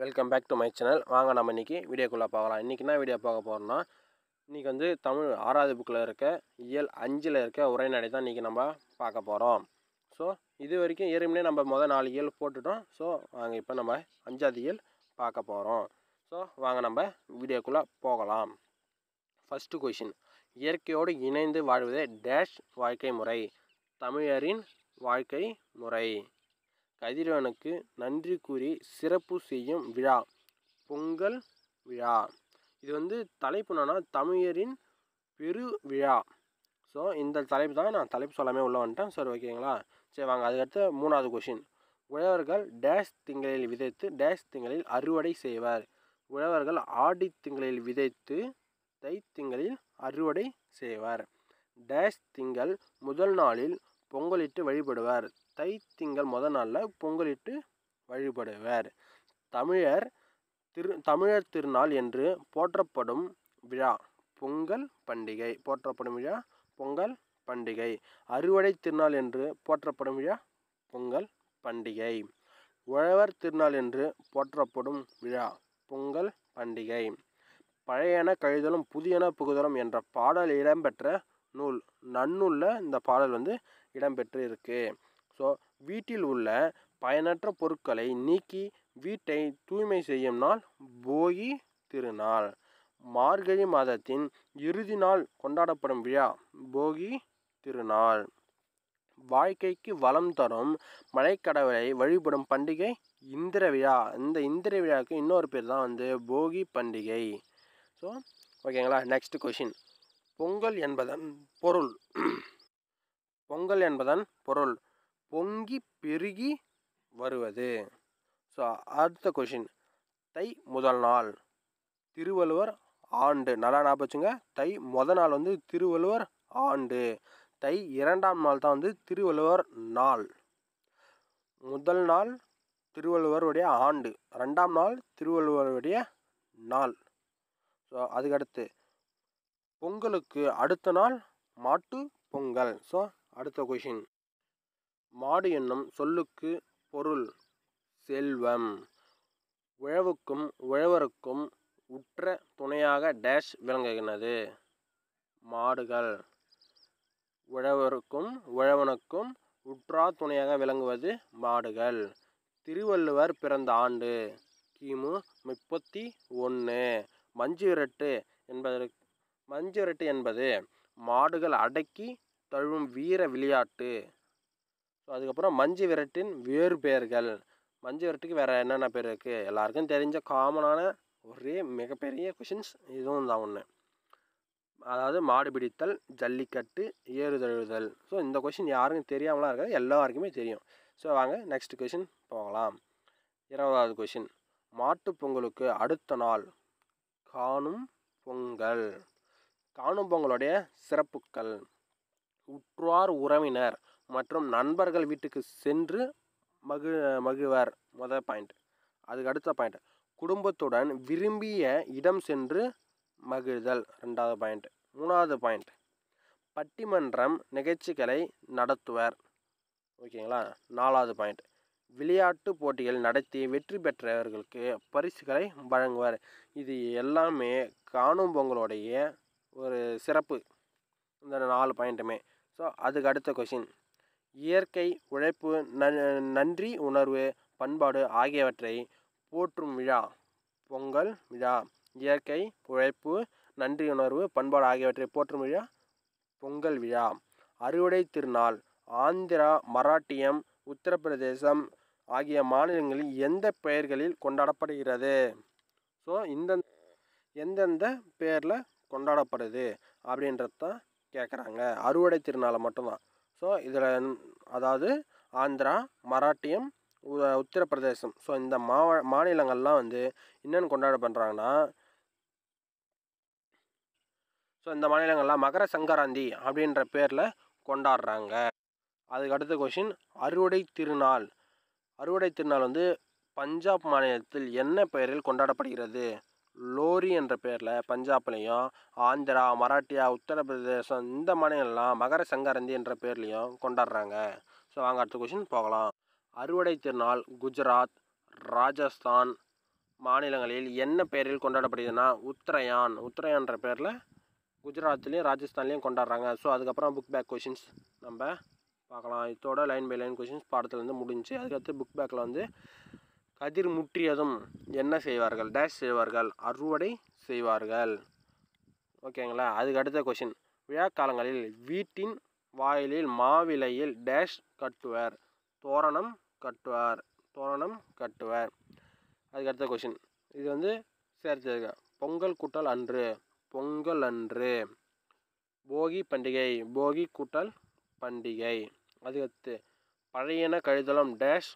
Welcome back to my channel. வாங்க நம்ம இன்றைக்கி வீடியோக்குள்ளே பார்க்கலாம் இன்றைக்கி என்ன வீடியோ பார்க்க போகிறோம்னா இன்றைக்கி வந்து தமிழ் ஆறாவது புக்கில் இருக்க இயல் அஞ்சில் இருக்க உரைநடை தான் இன்றைக்கி நம்ம பார்க்க போகிறோம் ஸோ இது வரைக்கும் ஏற்கனவே நம்ம முதல் நாலு இயல் போட்டுட்டோம். ஸோ வாங்க இப்போ நம்ம அஞ்சாவது இயல் பார்க்க போகிறோம் ஸோ வாங்க நம்ம வீடியோக்குள்ளே போகலாம். ஃபஸ்ட்டு கொஷின் இயற்கையோடு இணைந்து வாழ்வதே டேஷ் வாழ்க்கை முறை. தமிழரின் வாழ்க்கை முறை. கதிரவனுக்கு நன்றி கூறி சிறப்பு செய்யும் விழா பொங்கல் விழா. இது வந்து தலைப்பு என்னன்னா தமிழரின் பெரு விழா. ஸோ இந்த தலைப்பு தான் நான் தலைப்பு சொல்லாமே உள்ளே வந்துட்டேன். சரி ஓகேங்களா சரி வாங்க. அதுக்கடுத்து மூணாவது கொஷின் உழவர்கள் டேஷ் திங்களில் விதைத்து டேஷ் திங்களில் அறுவடை செய்வர். உழவர்கள் ஆடி திங்களில் விதைத்து தை திங்களில் அறுவடை செய்வர். டேஷ் திங்கள் முதல் நாளில் பொங்கலிட்டு வழிபடுவர். தை திங்கள் முதல் நாளில் பொங்கலிட்டு வழிபடுவர். தமிழர் திரு தமிழர் திருநாள் என்று போற்றப்படும் விழா பொங்கல் பண்டிகை. போற்றப்படும் விழா பொங்கல் பண்டிகை. அறுவடை திருநாள் என்று போற்றப்படும் விழா பொங்கல் பண்டிகை. உழவர் திருநாள் என்று போற்றப்படும் விழா பொங்கல் பண்டிகை. பழையன கழிதலும் புதியன புகுதலும் என்ற பாடல் இடம்பெற்ற நூல் நன்னூலில் இந்த பாடல் வந்து இடம்பெற்று இருக்குது ஸோ வீட்டில் உள்ள பயனற்ற பொருட்களை நீக்கி வீட்டை தூய்மை செய்யும் நாள் போகி திருநாள். மார்கழி மாதத்தின் இறுதி நாள் கொண்டாடப்படும் விழா போகி திருநாள். வாழ்க்கைக்கு வளம் தரும் மலைக்கடவுளை வழிபடும் பண்டிகை இந்திர விழா. இந்த இந்திர விழாவுக்கு இன்னொரு பேர் தான் வந்து போகி பண்டிகை. ஸோ ஓகேங்களா? நெக்ஸ்ட் கொஷின் பொங்கல் என்பதன் பொருள். பொங்கல் என்பதன் பொருள். பொங்கி பெருகி வருவது. ஸோ அடுத்த கொஷின் தை முதல் நாள். திருவள்ளுவர் ஆண்டு. நல்லா ஞாபகம் தை முதல் நாள் வந்து திருவள்ளுவர் ஆண்டு. தை இரண்டாம் நாள் தான் வந்து திருவள்ளுவர் நாள். முதல் நாள் திருவள்ளுவருடைய ஆண்டு. ரெண்டாம் நாள் திருவள்ளுவருடைய நாள். ஸோ அதுக்கடுத்து. பொங்கலுக்கு அடுத்த நாள் மாட்டு பொங்கல். ஸோ அடுத்த கொஷின் மாடு என்னும் சொல்லுக்கு பொருள். செல்வம். உழவுக்கும் உழவருக்கும் உற்ற துணையாக டேஷ் விளங்குகிறது. மாடுகள். உழவருக்கும் உழவனுக்கும் உற்றா துணையாக விளங்குவது மாடுகள். திருவள்ளுவர் பிறந்த ஆண்டு கிமு முப்பத்தி ஒன்று மஞ்சு விரட்டு என்பதற்கு மஞ்சு விரட்டு என்பது மாடுகள் அடக்கி தழுவும் வீர விளையாட்டு. ஸோ அதுக்கப்புறம் மஞ்சு விரட்டின் வேறு பெயர்கள். மஞ்சு விரட்டுக்கு வேறு என்னென்ன பேர் இருக்குது எல்லாருக்கும் தெரிஞ்ச காமனான ஒரே மிகப்பெரிய கொஷின்ஸ் இதுவும் தான் ஒன்று அதாவது மாடு பிடித்தல் ஜல்லிக்கட்டு ஏறுதழுதல் ஸோ இந்த கொஷின் யாருக்கும் தெரியாமலாம் இருக்காது எல்லாருக்குமே தெரியும். ஸோ வாங்க நெக்ஸ்ட் கொஷின் போகலாம். இருபதாவது கொஷின் மாட்டு பொங்கலுக்கு அடுத்த நாள் காணும் பொங்கல். காணும் பொங்கலுடைய சிறப்புக்கள். உற்றார் உறவினர். மற்றும் நண்பர்கள் வீட்டுக்கு சென்று மகிழ மகிழ்வார். முதல் பாயிண்ட் அதுக்கு அடுத்த பாயிண்ட் குடும்பத்துடன் விரும்பிய இடம் சென்று மகிழ்தல். ரெண்டாவது பாயிண்ட் மூணாவது பாயிண்ட் பட்டிமன்றம் நிகழ்ச்சிகளை நடத்துவர். ஓகேங்களா? நாலாவது பாயிண்ட் விளையாட்டு போட்டிகள் நடத்தி வெற்றி பெற்றவர்களுக்கு பரிசுகளை வழங்குவார். இது எல்லாமே காணும் பொங்கலுடைய ஒரு சிறப்பு. இந்த நாலு பாயிண்ட்டுமே ஸோ அதுக்கு அடுத்த கொஷின் இயற்கை உழைப்பு நன்றி உணர்வு பண்பாடு ஆகியவற்றை போற்றும் விழா பொங்கல் விழா. இயற்கை உழைப்பு நன்றி உணர்வு பண்பாடு ஆகியவற்றை போற்றும் விழா பொங்கல் விழா. அறுவடை திருநாள் ஆந்திரா மராட்டியம் உத்தரப்பிரதேசம் ஆகிய மாநிலங்களில் எந்த பெயர்களில் கொண்டாடப்படுகிறது? ஸோ இந்த எந்தெந்த பேரில் கொண்டாடப்படுது? அப்படின்றது தான் கேட்குறாங்க அறுவடை திருநாளை மட்டும்தான். ஸோ இதில் அதாவது ஆந்திரா மராட்டியம் உத்தரப்பிரதேசம். ஸோ இந்த மாவ மாநிலங்கள்லாம் வந்து என்னென்னு கொண்டாட பண்ணுறாங்கன்னா ஸோ இந்த மாநிலங்கள்லாம் மகர சங்கராந்தி அப்படின்ற பேரில் கொண்டாடுறாங்க. அதுக்கு அடுத்த கொஷின் அறுவடை திருநாள். அறுவடை திருநாள் வந்து பஞ்சாப் மாநிலத்தில் என்ன பெயரில் கொண்டாடப்படுகிறது? லோரி என்ற பேரில் பஞ்சாப்லேயும் ஆந்திரா மராட்டியா உத்தரப்பிரதேசம் இந்த மாநிலம்லாம் மகர சங்கரந்தி என்ற பேர்லேயும் கொண்டாடுறாங்க. ஸோ வாங்க அடுத்த கொஷின் போகலாம். அறுவடை திருநாள் குஜராத் ராஜஸ்தான் மாநிலங்களில் என்ன பெயரில் கொண்டாடப்படுதுன்னா உத்தரயான். உத்தரயான்ற பேரில் குஜராத்லேயும் ராஜஸ்தான்லேயும் கொண்டாடுறாங்க. ஸோ அதுக்கப்புறம் புக் பேக் கொஷின்ஸ் நம்ம பார்க்கலாம். இதோட லைன் பை லைன் கொஷின்ஸ் பாடத்துலேருந்து முடிஞ்சு அதுக்கடுத்து புக் பேக்கில் வந்து கதிர் முற்றியதும் என்ன செய்வார்கள்? டேஷ் செய்வார்கள். அறுவடை செய்வார்கள். ஓகேங்களா அதுக்கு அடுத்த கொஷின் விழாக்காலங்களில் வீட்டின் வாயிலில் மாவிலையில் டேஷ் கட்டுவர். தோரணம் கட்டுவார். தோரணம் கட்டுவர். அதுக்கு அடுத்த கொஷின் இது வந்து சேர்த்து பொங்கல் கூட்டல் அன்று. பொங்கல் அன்று. போகி பண்டிகை. போகி கூட்டல் பண்டிகை. அதுக்கடுத்து பழையன கழிதலும் டேஷ்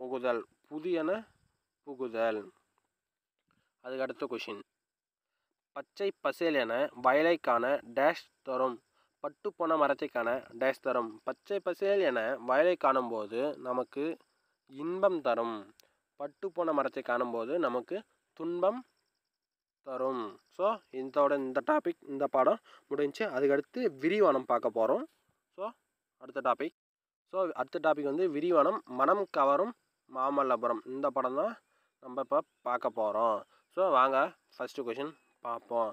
புகுதல். புதியன புகுதல். அதுக்கு அடுத்த கொஷின் பச்சை பசேல் என வயலைக்கான டேஷ் தரும். பட்டு போன மரத்தைக்கான டேஷ் தரும். பச்சை பசேல் என வயலை காணும்போது நமக்கு இன்பம் தரும். பட்டு போன மரத்தை காணும்போது நமக்கு துன்பம் தரும். ஸோ இதோட இந்த டாபிக் இந்த பாடம் முடிஞ்சு அதுக்கடுத்து விரிவானம் பார்க்க போகிறோம் ஸோ அடுத்த டாபிக் ஸோ அடுத்த டாபிக் வந்து விரிவானம் மனம் கவரும் மாமல்லபுரம். இந்த படம் தான் நம்ம இப்போ பார்க்க போகிறோம் ஸோ வாங்க ஃபஸ்ட்டு கொஷின் பார்ப்போம்.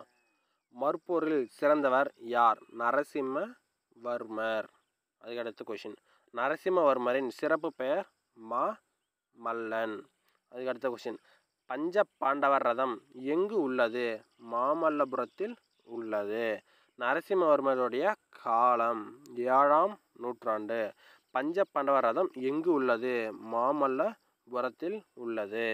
மறுப்பொருளில் சிறந்தவர் யார்? நரசிம்மவர்மர். அதுக்கடுத்த கொஷின் நரசிம்மவர்மரின் சிறப்பு பெயர் மா மல்லன். அதுக்கடுத்த கொஷின் பஞ்ச பாண்டவர் ரதம் எங்கு உள்ளது? மாமல்லபுரத்தில் உள்ளது. நரசிம்மவர்மருடைய காலம் ஏழாம் நூற்றாண்டு. பஞ்ச பாண்டவ ரதம் எங்கு உள்ளது? மாமல்லபுரத்தில் உள்ளது.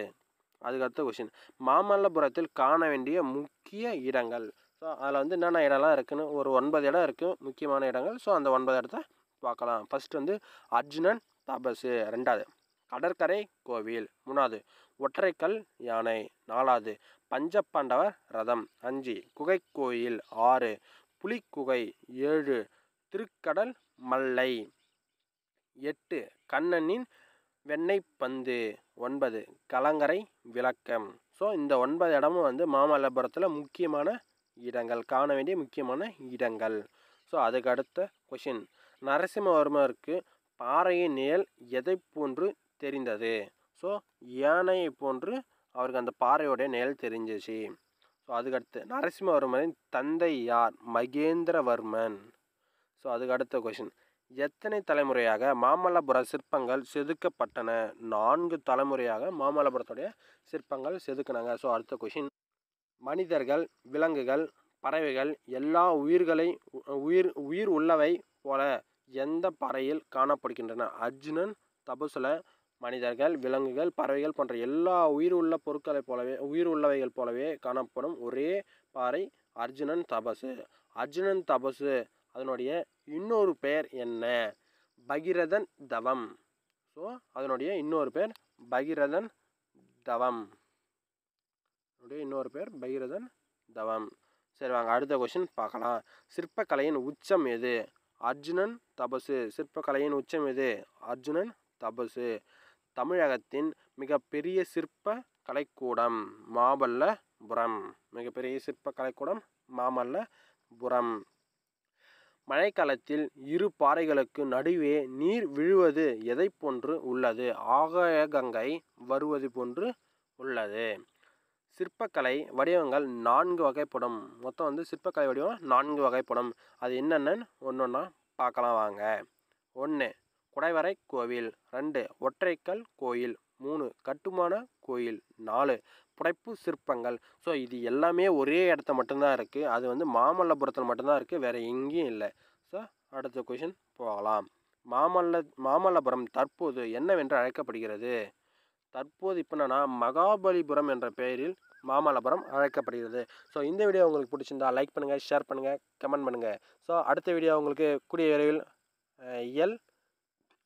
அதுக்கடுத்த கொஷின் மாமல்லபுரத்தில் காண வேண்டிய முக்கிய இடங்கள். ஸோ அதில் வந்து என்னென்ன இடம்லாம் இருக்குதுன்னு ஒரு ஒன்பது இடம் இருக்குது முக்கியமான இடங்கள். ஸோ அந்த ஒன்பது இடத்த பார்க்கலாம். ஃபஸ்ட் வந்து அர்ஜுனன் தபசு. ரெண்டாவது கடற்கரை கோவில். மூணாவது ஒற்றைக்கல் யானை. நாலாவது பஞ்சப்பாண்டவர் ரதம். அஞ்சு குகை கோயில். ஆறு புலிக்குகை. ஏழு திருக்கடல் மல்லை. எட்டு கண்ணனின் வெண்ணெய் பந்து. ஒன்பது கலங்கரை விளக்கம். ஸோ இந்த ஒன்பது இடமும் வந்து மாமல்லபுரத்தில் முக்கியமான இடங்கள் காண வேண்டிய முக்கியமான இடங்கள். ஸோ அதுக்கு அடுத்த கொஷின் நரசிம்மவர்மருக்கு பாறையின் நிழல் எதை போன்று தெரிந்தது? ஸோ யானையை போன்று அவருக்கு அந்த பாறையோடைய நிழல் தெரிஞ்சிச்சு. ஸோ அதுக்கடுத்து நரசிம்மவர்மரின் தந்தை யார்? மகேந்திரவர்மன். ஸோ அதுக்கு அடுத்த கொஷின் எத்தனை தலைமுறையாக மாமல்லபுர சிற்பங்கள் செதுக்கப்பட்டன? நான்கு தலைமுறையாக மாமல்லபுரத்துடைய சிற்பங்கள் செதுக்கினாங்க. ஸோ அடுத்த கொஷின் மனிதர்கள் விலங்குகள் பறவைகள் எல்லா உயிர்களை உயிர் உயிர் உள்ளவை போல எந்த பாறையில் காணப்படுகின்றன? அர்ஜுனன் தபசுல மனிதர்கள் விலங்குகள் பறவைகள் போன்ற எல்லா உயிர் உள்ள பொருட்களைப் போலவே உயிர் உள்ளவைகள் போலவே காணப்படும் ஒரே பாறை அர்ஜுனன் தபசு. அர்ஜுனன் தபசு அதனுடைய இன்னொரு பெயர் என்ன? பகிரதன் தவம். ஸோ அதனுடைய இன்னொரு பேர் பகிரதன் தவம். அதனுடைய இன்னொரு பேர் பகிரதன் தவம். சரி வாங்க அடுத்த கொஷின் பார்க்கலாம். சிற்பக்கலையின் உச்சம் எது? அர்ஜுனன் தபசு. சிற்பக்கலையின் உச்சம் எது? அர்ஜுனன் தபசு. தமிழகத்தின் மிகப்பெரிய சிற்ப கலைக்கூடம் மாமல்லபுரம். மிகப்பெரிய சிற்ப கலைக்கூடம் மாமல்லபுரம். மழைக்காலத்தில் இரு பாறைகளுக்கு நடுவே நீர் விழுவது எதை போன்று உள்ளது? ஆகாயகங்கை வருவது போன்று உள்ளது. சிற்பக்கலை வடிவங்கள் நான்கு வகைப்படும். மொத்தம் வந்து சிற்பக்கலை வடிவம் நான்கு வகைப்படும். அது என்னென்னு ஒன்று ஒன்றா பார்க்கலாம் வாங்க. ஒன்று குடைவரை கோவில். ரெண்டு ஒற்றைக்கல் கோயில். மூணு கட்டுமான கோயில். நாலு புடைப்பு சிற்பங்கள். ஸோ இது எல்லாமே ஒரே இடத்த மட்டும்தான் இருக்குது அது வந்து மாமல்லபுரத்தில் மட்டும்தான் இருக்குது வேறு எங்கேயும் இல்லை. ஸோ அடுத்த கொஷின் போகலாம். மாமல்ல மாமல்லபுரம் தற்போது என்னவென்று அழைக்கப்படுகிறது? தற்போது இப்போ என்னன்னா மகாபலிபுரம் என்ற பெயரில் மாமல்லபுரம் அழைக்கப்படுகிறது. ஸோ இந்த வீடியோ உங்களுக்கு பிடிச்சிருந்தா லைக் பண்ணுங்கள் ஷேர் பண்ணுங்கள் கமெண்ட் பண்ணுங்கள் ஸோ அடுத்த வீடியோ உங்களுக்கு கூடிய விரைவில் இயல்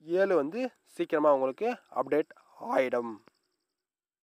ஏழு வந்து சீக்கிரமாக உங்களுக்கு அப்டேட் ஆகிடும்